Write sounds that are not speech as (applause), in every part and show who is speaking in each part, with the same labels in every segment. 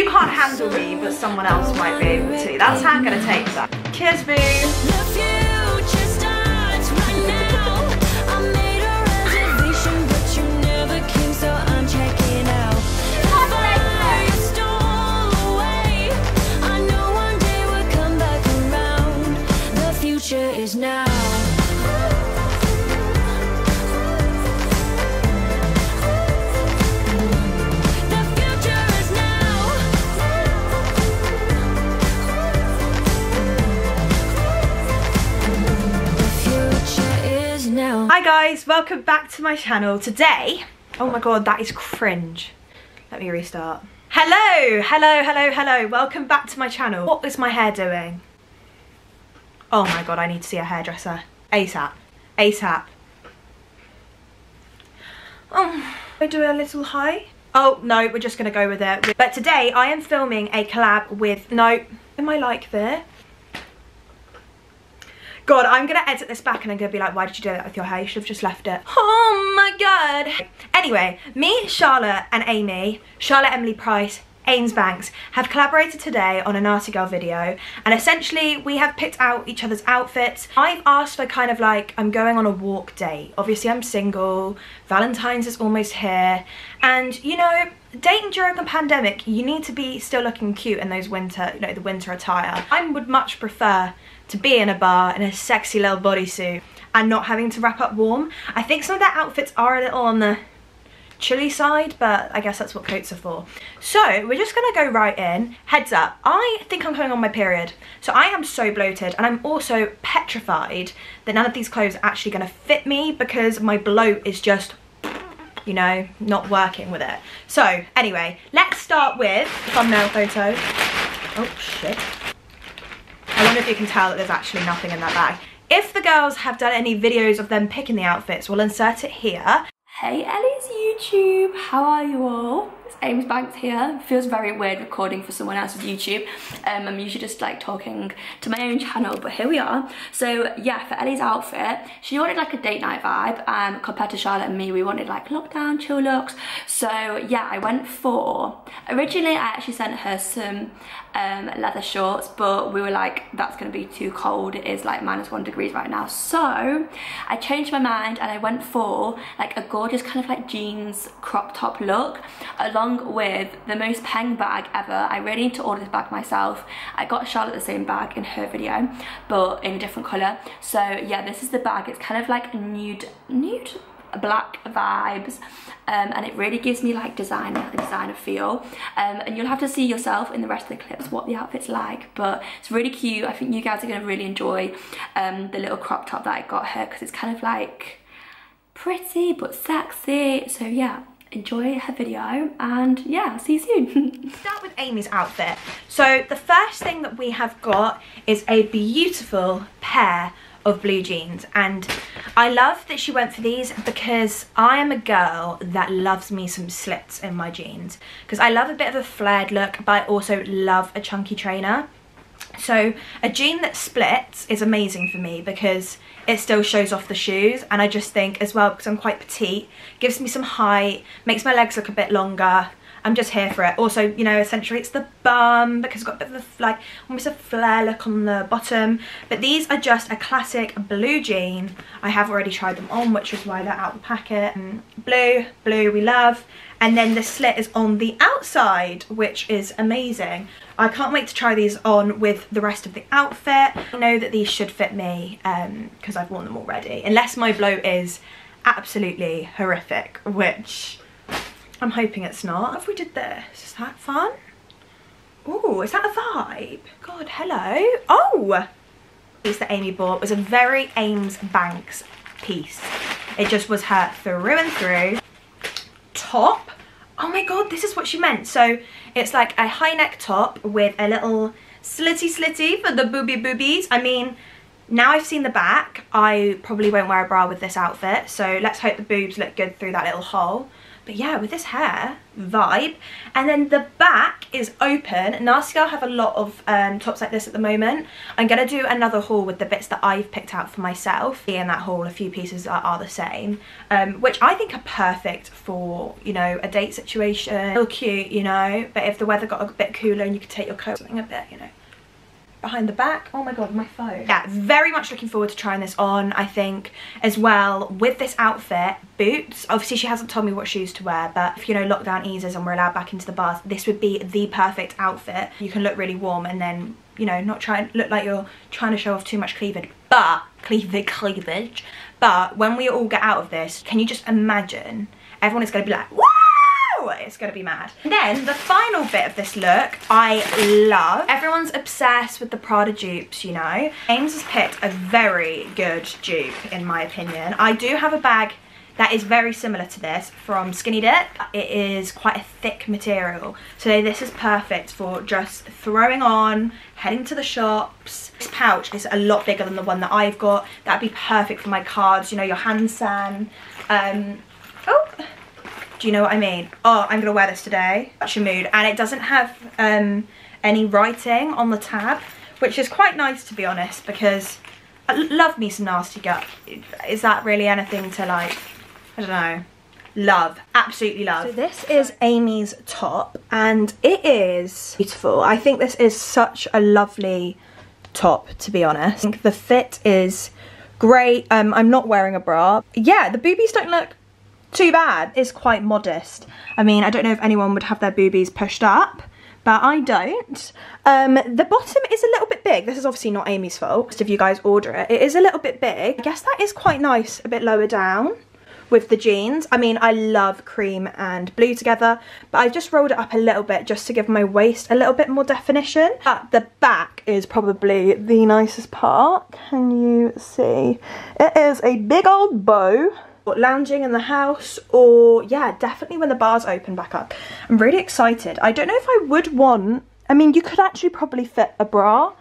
Speaker 1: You can't handle me, but someone else might be able to. That's how I'm gonna take that. Cheers, boo. Hi guys, welcome back to my channel. Today, oh my god, that is cringe. Let me restart. Hello, hello, hello, hello. Welcome back to my channel. What is my hair doing? Oh my god, I need to see a hairdresser. ASAP. ASAP. Oh, I do a little high. Oh no, we're just gonna go with it. But today I am filming a collab with, no, am I like there? God, I'm gonna edit this back and I'm gonna be like, why did you do that with your hair? You should have just left it. Oh my God. Anyway, me, Charlotte and Amy, Charlotte Emily Price, Ames Banks, have collaborated today on a Nasty Gal video and essentially we have picked out each other's outfits. I've asked for kind of like, I'm going on a walk date. Obviously I'm single, Valentine's is almost here and you know, dating during a pandemic, you need to be still looking cute in those winter, you know, the winter attire. I would much prefer to be in a bar in a sexy little bodysuit and not having to wrap up warm. I think some of their outfits are a little on the chilly side, but I guess that's what coats are for. So we're just gonna go right in. Heads up, I think I'm coming on my period. So I am so bloated and I'm also petrified that none of these clothes are actually gonna fit me because my bloat is just you know, not working with it. So anyway, let's start with thumbnail photo. Oh shit. I wonder if you can tell that there's actually nothing in that bag. If the girls have done any videos of them picking the outfits, we'll insert it here.
Speaker 2: Hey Ellie's YouTube, how are you all? It's Ames Banks here. feels very weird recording for someone else's YouTube. Um, I'm usually just like talking to my own channel, but here we are. So yeah, for Ellie's outfit, she wanted like a date night vibe um, compared to Charlotte and me, we wanted like lockdown chill looks. So yeah, I went for, originally I actually sent her some um, leather shorts, but we were like, that's gonna be too cold. It is like minus one degrees right now. So I changed my mind and I went for like a gorgeous kind of like jeans crop top look along with the most peng bag ever. I really need to order this bag myself. I got Charlotte the same bag in her video, but in a different colour. So yeah, this is the bag. It's kind of like nude, nude black vibes um, and it really gives me like designer designer feel. Um, and you'll have to see yourself in the rest of the clips what the outfit's like but it's really cute. I think you guys are going to really enjoy um, the little crop top that I got her because it's kind of like pretty but sexy. So yeah enjoy her video and yeah see you soon. (laughs)
Speaker 1: Start with Amy's outfit. So the first thing that we have got is a beautiful pair of blue jeans. And I love that she went for these because I am a girl that loves me some slits in my jeans. Because I love a bit of a flared look but I also love a chunky trainer. So a jean that splits is amazing for me because it still shows off the shoes. And I just think as well because I'm quite petite gives me some height makes my legs look a bit longer I'm just here for it. Also, you know, essentially it's the bum because it's got a bit of a, like, almost a flare look on the bottom. But these are just a classic blue jean. I have already tried them on, which is why they're out of the packet. And blue, blue we love. And then the slit is on the outside, which is amazing. I can't wait to try these on with the rest of the outfit. I know that these should fit me because um, I've worn them already. Unless my bloat is absolutely horrific, which I'm hoping it's not. If we did this, is that fun? Oh, is that a vibe? God, hello. Oh! Piece that Amy bought was a very Ames Banks piece. It just was her through and through. Top. Oh my god, this is what she meant. So it's like a high neck top with a little slitty slitty for the booby boobies. I mean, now I've seen the back, I probably won't wear a bra with this outfit. So let's hope the boobs look good through that little hole. But yeah, with this hair, vibe. And then the back is open. Nasty Gal have a lot of um, tops like this at the moment. I'm going to do another haul with the bits that I've picked out for myself. In that haul, a few pieces are, are the same, um, which I think are perfect for, you know, a date situation. Still cute, you know, but if the weather got a bit cooler and you could take your coat something a bit, you know, behind the back. Oh my god, my phone. Yeah, very much looking forward to trying this on, I think, as well. With this outfit, boots. Obviously, she hasn't told me what shoes to wear, but if, you know, lockdown eases and we're allowed back into the bars, this would be the perfect outfit. You can look really warm and then, you know, not try and look like you're trying to show off too much cleavage, but, cleavage, cleavage. But when we all get out of this, can you just imagine everyone is going to be like, It's gonna be mad. Then the final bit of this look I love. Everyone's obsessed with the Prada dupes, you know. Ames has picked a very good dupe in my opinion. I do have a bag that is very similar to this from Skinny Dip. It is quite a thick material. So this is perfect for just throwing on, heading to the shops. This pouch is a lot bigger than the one that I've got. That'd be perfect for my cards, you know, your hand san. Um, do you know what I mean? Oh, I'm gonna wear this today. Such a mood. And it doesn't have um, any writing on the tab, which is quite nice to be honest, because I love me some Nasty Gal. Is that really anything to like, I don't know, love, absolutely love. So this is Amy's top and it is beautiful. I think this is such a lovely top to be honest. I think the fit is great. Um, I'm not wearing a bra. Yeah, the boobies don't look too bad. It's quite modest. I mean, I don't know if anyone would have their boobies pushed up, but I don't. Um, the bottom is a little bit big. This is obviously not Amy's fault. If you guys order it, it is a little bit big. I guess that is quite nice, a bit lower down with the jeans. I mean, I love cream and blue together, but I just rolled it up a little bit just to give my waist a little bit more definition. But the back is probably the nicest part. Can you see? It is a big old bow lounging in the house or yeah definitely when the bars open back up. I'm really excited. I don't know if i would want i mean you could actually probably fit a bra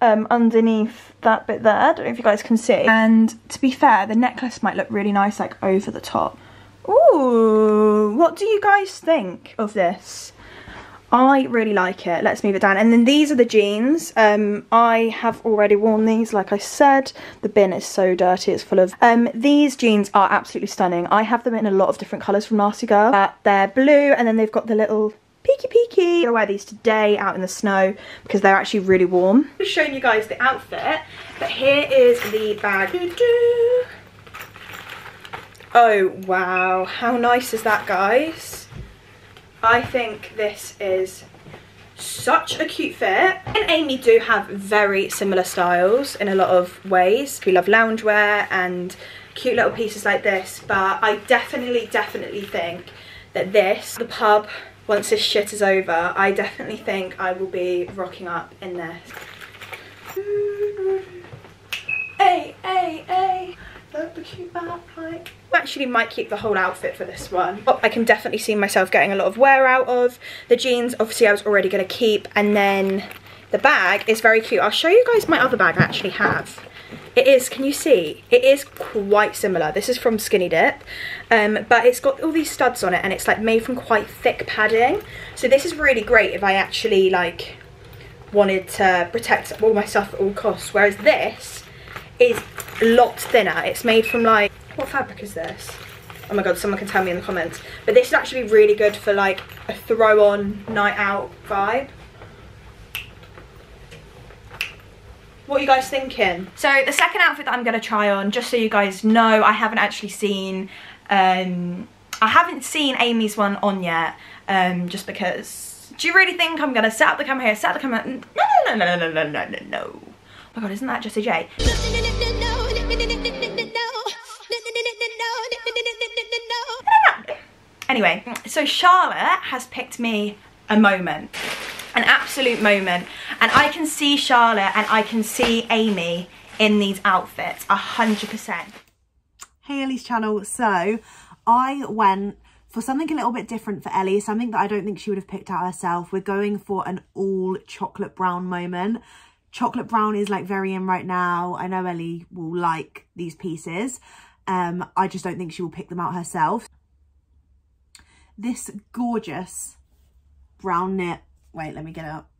Speaker 1: um, underneath that bit there. I don't know if you guys can see. And to be fair the necklace might look really nice like over the top. Ooh, what do you guys think of this I really like it. Let's move it down. And then these are the jeans. Um, I have already worn these, like I said. The bin is so dirty, it's full of... Um, these jeans are absolutely stunning. I have them in a lot of different colours from Nasty Gal. Uh, they're blue, and then they've got the little peeky peeky. I'm gonna wear these today out in the snow because they're actually really warm. I've shown you guys the outfit, but here is the bag. Oh, wow. How nice is that, guys? I think this is such a cute fit. and Amy do have very similar styles in a lot of ways. We love loungewear and cute little pieces like this, but I definitely, definitely think that this, the pub, once this shit is over, I definitely think I will be rocking up in this. Hey, hey, hey. Look the cute back, like actually might keep the whole outfit for this one. But I can definitely see myself getting a lot of wear out of. The jeans, obviously I was already going to keep. And then the bag is very cute. I'll show you guys my other bag I actually have. It is, can you see? It is quite similar. This is from Skinny Dip, um, but it's got all these studs on it and it's like made from quite thick padding. So this is really great if I actually like wanted to protect all my stuff at all costs. Whereas this is a lot thinner. It's made from like what fabric is this? Oh my god, someone can tell me in the comments. But this is actually be really good for like a throw on night out vibe. What are you guys thinking? So the second outfit that I'm going to try on, just so you guys know, I haven't actually seen, um, I haven't seen Amy's one on yet, um, just because, do you really think I'm going to set up the camera here, set up the camera, no, no, no, no, no, no, no, no, no. Oh my god, isn't that Jessie J? Anyway, so Charlotte has picked me a moment, an absolute moment. And I can see Charlotte and I can see Amy in these outfits, a 100%.
Speaker 3: Hey Ellie's channel. So I went for something a little bit different for Ellie, something that I don't think she would have picked out herself. We're going for an all chocolate brown moment. Chocolate brown is like very in right now. I know Ellie will like these pieces. Um, I just don't think she will pick them out herself. This gorgeous brown knit, wait, let me get up.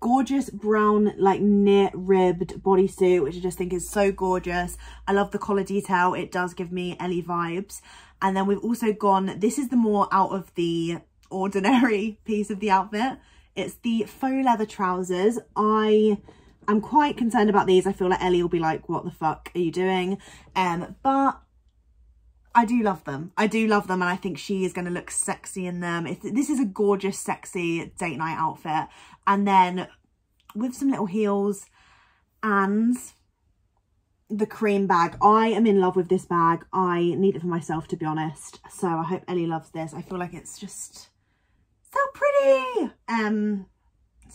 Speaker 3: Gorgeous brown, like knit ribbed bodysuit, which I just think is so gorgeous. I love the collar detail. It does give me Ellie vibes. And then we've also gone, this is the more out of the ordinary (laughs) piece of the outfit. It's the faux leather trousers. I am quite concerned about these. I feel like Ellie will be like, what the fuck are you doing? Um, but I do love them. I do love them and I think she is going to look sexy in them. It's, this is a gorgeous, sexy date night outfit. And then with some little heels and the cream bag. I am in love with this bag. I need it for myself, to be honest. So I hope Ellie loves this. I feel like it's just so pretty. Um,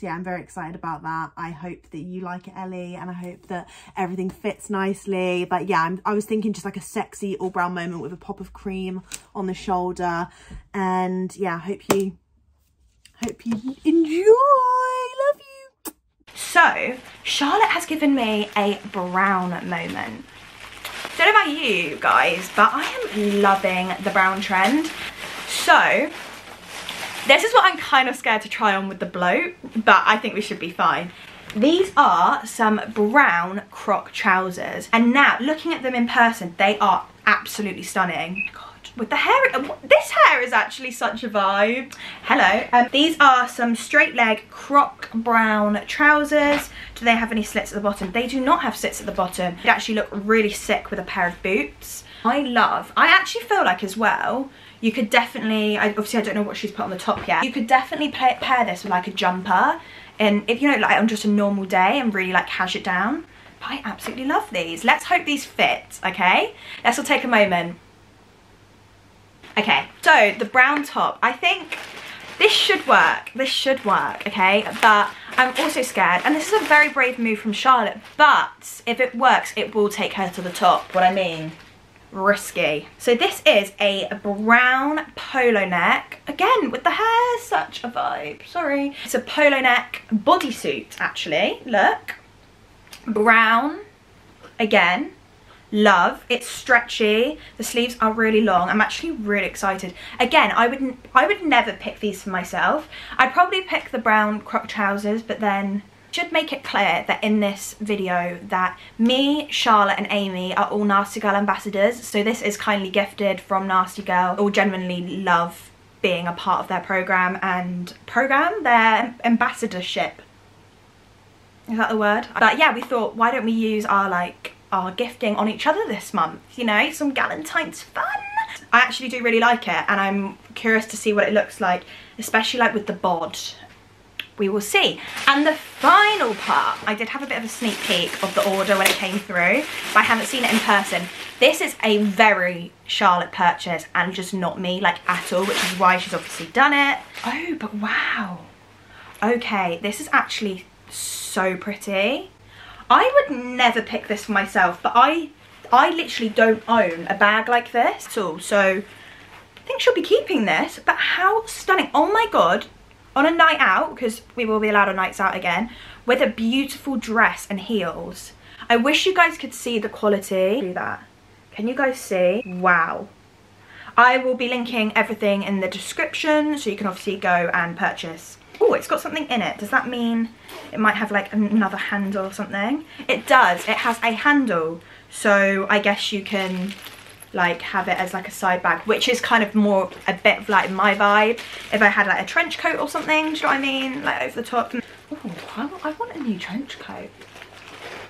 Speaker 3: yeah, I'm very excited about that. I hope that you like it, Ellie, and I hope that everything fits nicely. But yeah, I'm, I was thinking just like a sexy all brown moment with a pop of cream on the shoulder. And yeah, I hope you, hope you enjoy. Love you.
Speaker 1: So, Charlotte has given me a brown moment. Don't know about you guys, but I am loving the brown trend. So, this is what I'm kind of scared to try on with the bloat, but I think we should be fine. These are some brown croc trousers. And now, looking at them in person, they are absolutely stunning. God, with the hair, this hair is actually such a vibe. Hello. Um, these are some straight leg croc brown trousers. Do they have any slits at the bottom? They do not have slits at the bottom. They actually look really sick with a pair of boots. I love, I actually feel like as well, you could definitely, I, obviously I don't know what she's put on the top yet, you could definitely pair this with like a jumper and if you know like on just a normal day and really like cash it down. But I absolutely love these. Let's hope these fit, okay? Let's all take a moment. Okay, so the brown top, I think this should work, this should work, okay? But I'm also scared, and this is a very brave move from Charlotte, but if it works, it will take her to the top, what I mean risky. So this is a brown polo neck. Again, with the hair, such a vibe, sorry. It's a polo neck bodysuit, actually, look. Brown, again, love. It's stretchy, the sleeves are really long. I'm actually really excited. Again, I would, I would never pick these for myself. I'd probably pick the brown croc trousers, but then should make it clear that in this video that me, Charlotte and Amy are all Nasty Gal ambassadors. So this is kindly gifted from Nasty Gal. All genuinely love being a part of their program and program, their ambassadorship. Is that the word? But yeah, we thought, why don't we use our like, our gifting on each other this month? You know, some Galentine's fun. I actually do really like it and I'm curious to see what it looks like, especially like with the bod we will see. And the final part, I did have a bit of a sneak peek of the order when it came through, but I haven't seen it in person. This is a very Charlotte purchase and just not me, like at all, which is why she's obviously done it. Oh, but wow. Okay, this is actually so pretty. I would never pick this for myself, but I I literally don't own a bag like this at all, so I think she'll be keeping this, but how stunning. Oh my God, on a night out, because we will be allowed on nights out again, with a beautiful dress and heels. I wish you guys could see the quality. Do that. Can you guys see? Wow. I will be linking everything in the description so you can obviously go and purchase. Oh, it's got something in it. Does that mean it might have like another handle or something? It does. It has a handle. So I guess you can like have it as like a side bag which is kind of more a bit of like my vibe. If I had like a trench coat or something do you know what I mean? Like over the top. Ooh, I, I want a new trench coat.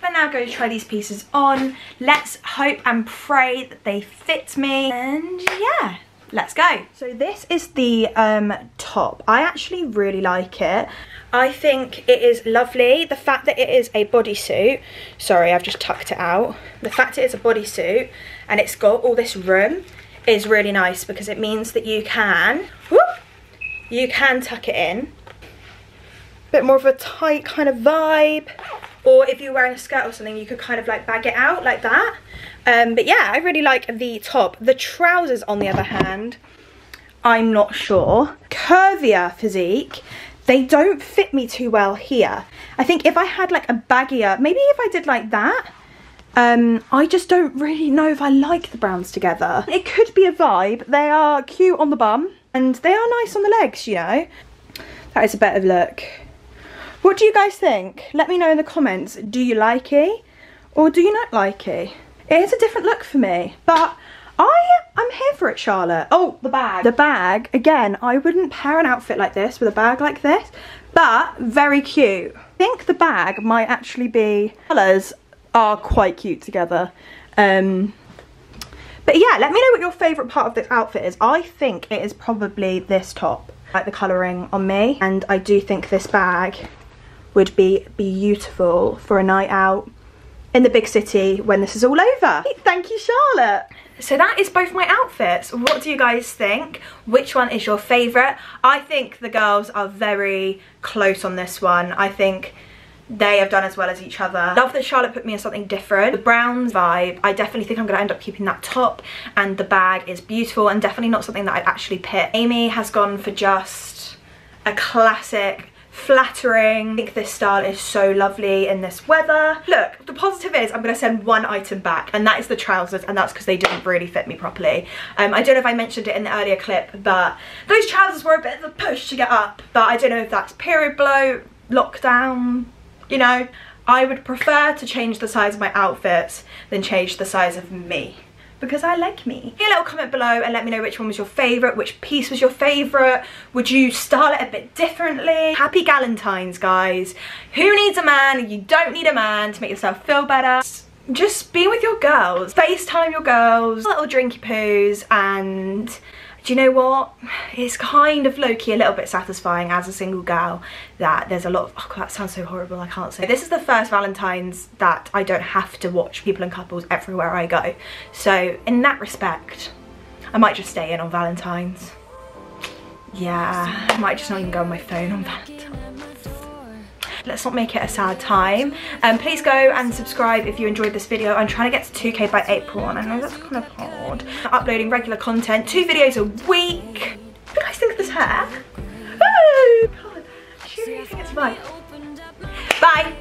Speaker 1: But now go try these pieces on. Let's hope and pray that they fit me. And yeah let's go. So this is the um top. I actually really like it. I think it is lovely. The fact that it is a bodysuit. Sorry i've just tucked it out. The fact it is a bodysuit and it's got all this room is really nice because it means that you can whoop, you can tuck it in. A bit more of a tight kind of vibe. Or if you're wearing a skirt or something you could kind of like bag it out like that. Um, but yeah I really like the top. The trousers on the other hand I'm not sure. Curvier physique they don't fit me too well here. I think if I had like a baggier maybe if I did like that Um, I just don't really know if I like the browns together. It could be a vibe. They are cute on the bum and they are nice on the legs, you know. That is a better look. What do you guys think? Let me know in the comments. Do you like it or do you not like it? It is a different look for me, but I am here for it, Charlotte. Oh, the bag. The bag, again, I wouldn't pair an outfit like this with a bag like this, but very cute. I think the bag might actually be, colours are quite cute together. Um, but yeah, let me know what your favourite part of this outfit is. I think it is probably this top, like the colouring on me. And I do think this bag would be beautiful for a night out in the big city when this is all over. Thank you, Charlotte. So that is both my outfits. What do you guys think? Which one is your favourite? I think the girls are very close on this one. I think they have done as well as each other. Love that Charlotte put me in something different. The browns vibe, I definitely think I'm going to end up keeping that top and the bag is beautiful and definitely not something that I'd actually pick. Amy has gone for just a classic flattering. I think this style is so lovely in this weather. Look, the positive is I'm going to send one item back and that is the trousers and that's because they didn't really fit me properly. Um, I don't know if I mentioned it in the earlier clip but those trousers were a bit of a push to get up but I don't know if that's period blow, lockdown, you know. I would prefer to change the size of my outfits than change the size of me because I like me. Leave a little comment below and let me know which one was your favourite, which piece was your favourite. Would you style it a bit differently? Happy Galentine's, guys. Who needs a man? You don't need a man to make yourself feel better. Just be with your girls. FaceTime your girls, little drinky poos and do you know what? It's kind of low-key a little bit satisfying as a single girl that there's a lot of, oh God, that sounds so horrible, I can't say. This is the first Valentine's that I don't have to watch people and couples everywhere I go. So in that respect, I might just stay in on Valentine's. Yeah, I might just not even go on my phone on Valentine's let's not make it a sad time. Um, please go and subscribe if you enjoyed this video. I'm trying to get to 2k by april and i know that's kind of hard. I'm uploading regular content two videos a week. What do you guys think of this hair? Oh god. It's fine bye